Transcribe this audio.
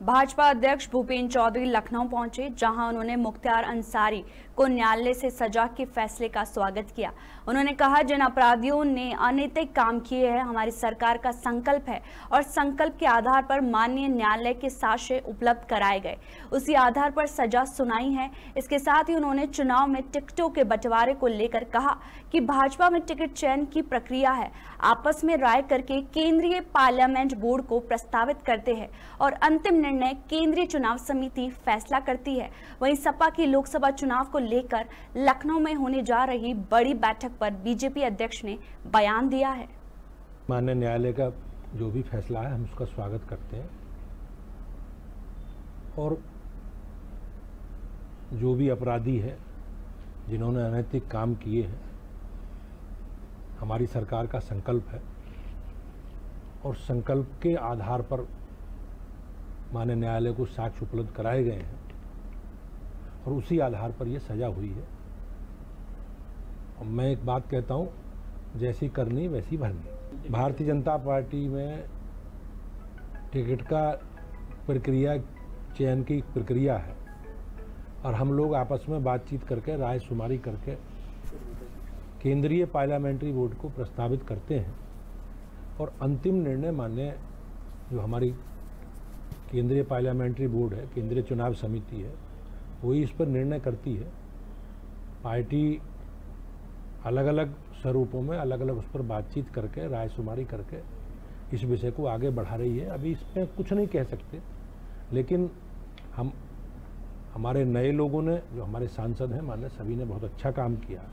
भाजपा अध्यक्ष भूपेन्द्र चौधरी लखनऊ पहुँचे, जहाँ उन्होंने मुख्तार अंसारी को न्यायालय से सजा के फैसले का स्वागत किया। उन्होंने कहा, जिन अपराधियों ने अनैतिक काम किए हैं, हमारी सरकार का संकल्प है और संकल्प के आधार पर माननीय न्यायालय के साक्ष्य उपलब्ध कराए गए। उसी आधार पर सजा सुनाई है। इसके साथ ही उन्होंने चुनाव में टिकटों के बंटवारे को लेकर कहा कि भाजपा में टिकट चयन की प्रक्रिया है। आपस में राय करके केंद्रीय पार्लियामेंट बोर्ड को प्रस्तावित करते हैं और अंतिम निर्णय केंद्रीय चुनाव समिति फैसला करती है। वहीं सपा की लोकसभा चुनाव को लेकर लखनऊ में होने जा रही बड़ी बैठक पर बीजेपी अध्यक्ष ने बयान दिया है। माननीय न्यायालय का जो भी फैसला है, हम उसका स्वागत करते हैं। और जो भी अपराधी है, जिन्होंने अनैतिक काम किए हैं, हमारी सरकार का संकल्प है। और संकल्प के आधार पर मान्य न्यायालय को साक्ष्य उपलब्ध कराए गए हैं और उसी आधार पर यह सजा हुई है। और मैं एक बात कहता हूँ, जैसी करनी वैसी भरनी। भारतीय जनता पार्टी में टिकट का प्रक्रिया, चयन की प्रक्रिया है और हम लोग आपस में बातचीत करके राय शुमारी करके केंद्रीय पार्लियामेंट्री बोर्ड को प्रस्तावित करते हैं और अंतिम निर्णय मान्य जो हमारी केंद्रीय पार्लियामेंट्री बोर्ड है, केंद्रीय चुनाव समिति है वही इस पर निर्णय करती है। पार्टी अलग अलग स्वरूपों में अलग अलग उस पर बातचीत करके राय शुमारी करके इस विषय को आगे बढ़ा रही है। अभी इसमें कुछ नहीं कह सकते, लेकिन हम, हमारे नए लोगों ने, जो हमारे सांसद हैं मान्य सभी ने बहुत अच्छा काम किया।